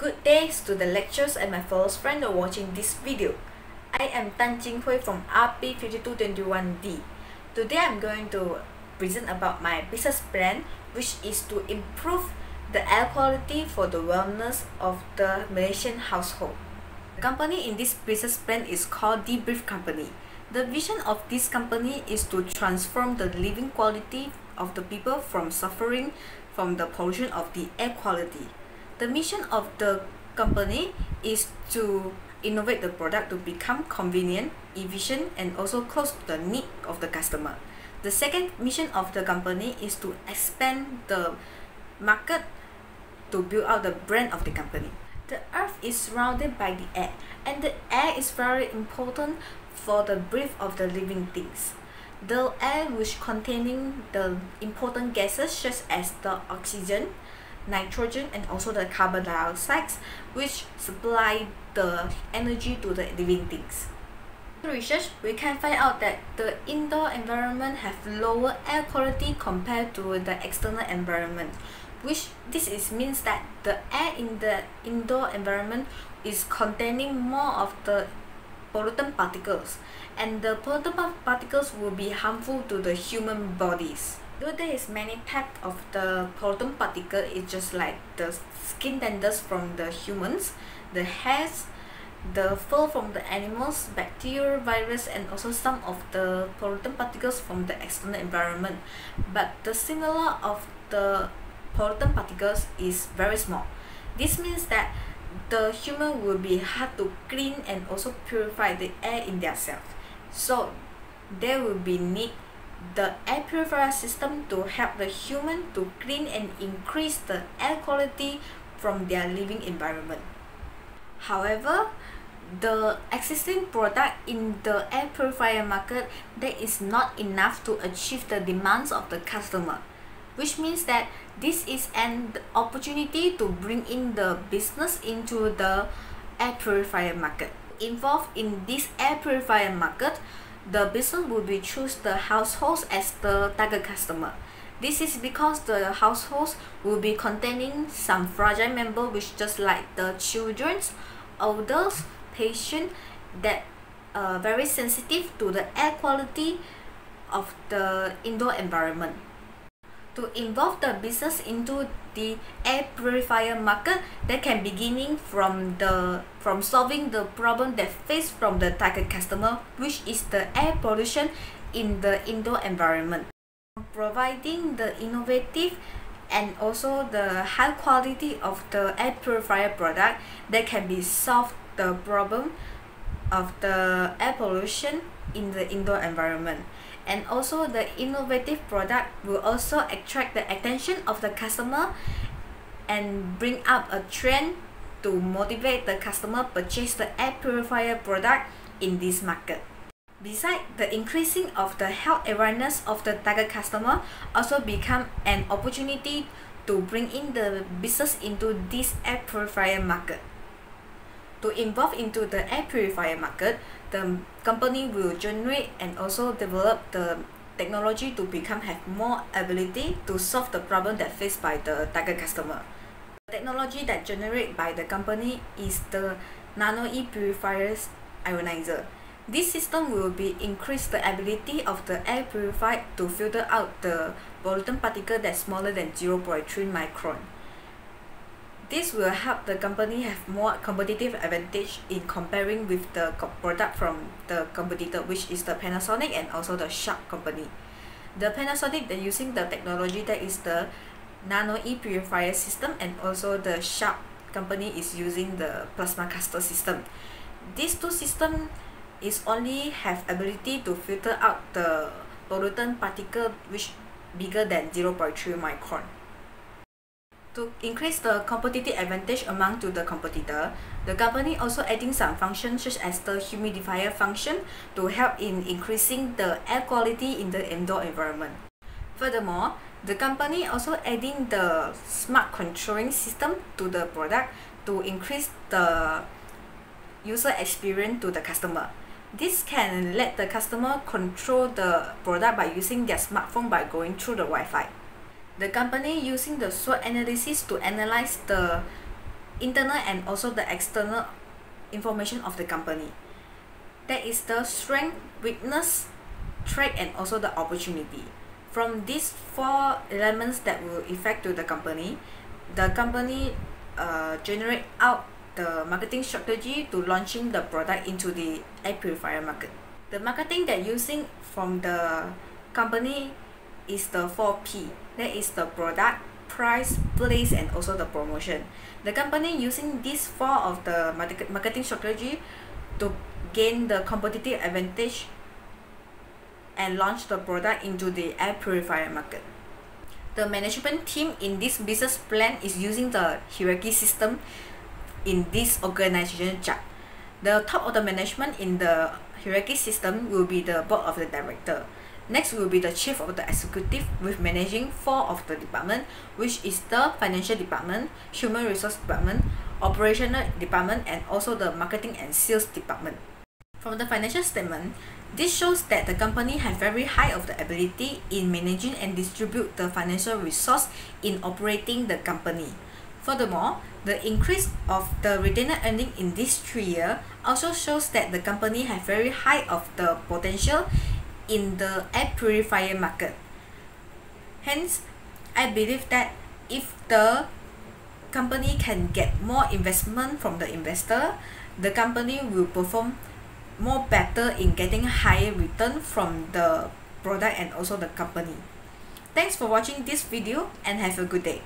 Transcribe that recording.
Good days to the lecturers and my fellow friends are watching this video. I am Tan Jing Hui from RP5221D. Today I'm going to present about my business plan which is to improve the air quality for the wellness of the Malaysian household. The company in this business plan is called Debrief Company. The vision of this company is to transform the living quality of the people from suffering from the pollution of the air quality. The mission of the company is to innovate the product to become convenient, efficient, and also close to the need of the customer. The second mission of the company is to expand the market to build out the brand of the company. The earth is surrounded by the air, and the air is very important for the breath of the living things. The air which containing the important gases such as the oxygen, nitrogen and also the carbon dioxide which supply the energy to the living things. Through research, we can find out that the indoor environment have lower air quality compared to the external environment, which this is means that the air in the indoor environment is containing more of the pollutant particles and the pollutant particles will be harmful to the human bodies. Though there is many types of the pollutant particle, it's just like the skin danders from the humans, the hairs, the fur from the animals, bacteria, virus, and also some of the pollutant particles from the external environment. But the similar of the pollutant particles is very small. This means that the human will be hard to clean and also purify the air in their self. So there will be need the air purifier system to help the human to clean and increase the air quality from their living environment. However, the existing product in the air purifier market that is not enough to achieve the demands of the customer which means that this is an opportunity to bring in the business into the air purifier market involved in this air purifier market the business will be choose the households as the target customer. This is because the households will be containing some fragile member which just like the children's, elders, patient that are very sensitive to the air quality of the indoor environment to involve the business into the air purifier market that can beginning from the from solving the problem that faced from the target customer which is the air pollution in the indoor environment. Providing the innovative and also the high quality of the air purifier product that can be solve the problem of the air pollution in the indoor environment and also the innovative product will also attract the attention of the customer and bring up a trend to motivate the customer purchase the air purifier product in this market. Besides, the increasing of the health awareness of the target customer also become an opportunity to bring in the business into this air purifier market. To involve into the air purifier market, the company will generate and also develop the technology to become have more ability to solve the problem that faced by the target customer. The technology that generated by the company is the nano e-purifiers ionizer. This system will be increase the ability of the air purifier to filter out the pollutant particle that's smaller than 0.3 micron. This will help the company have more competitive advantage in comparing with the product from the competitor which is the Panasonic and also the Sharp company. The Panasonic they're using the technology that is the nano e-purifier system and also the Sharp company is using the Plasmacluster system. These two systems is only have ability to filter out the pollutant particle which bigger than 0.3 micron. To increase the competitive advantage among to the competitor, the company also adding some functions such as the humidifier function to help in increasing the air quality in the indoor environment. Furthermore, the company also adding the smart controlling system to the product to increase the user experience to the customer. This can let the customer control the product by using their smartphone by going through the Wi-Fi. The company using the SWOT analysis to analyze the internal and also the external information of the company. That is the strength, weakness, threat and also the opportunity. From these four elements that will affect to the company, the company uh, generate out the marketing strategy to launching the product into the air purifier market. The marketing that using from the company is the 4P. That is the product, price, place and also the promotion. The company using these four of the marketing strategy to gain the competitive advantage and launch the product into the air purifier market. The management team in this business plan is using the hierarchy system in this organization chart. The top of the management in the hierarchy system will be the board of the director. Next will be the chief of the executive with managing four of the department which is the financial department, human resource department, operational department and also the marketing and sales department. From the financial statement, this shows that the company has very high of the ability in managing and distribute the financial resource in operating the company. Furthermore, the increase of the retained earning in this three year also shows that the company has very high of the potential in the air purifier market. Hence, I believe that if the company can get more investment from the investor, the company will perform more better in getting higher return from the product and also the company. Thanks for watching this video and have a good day.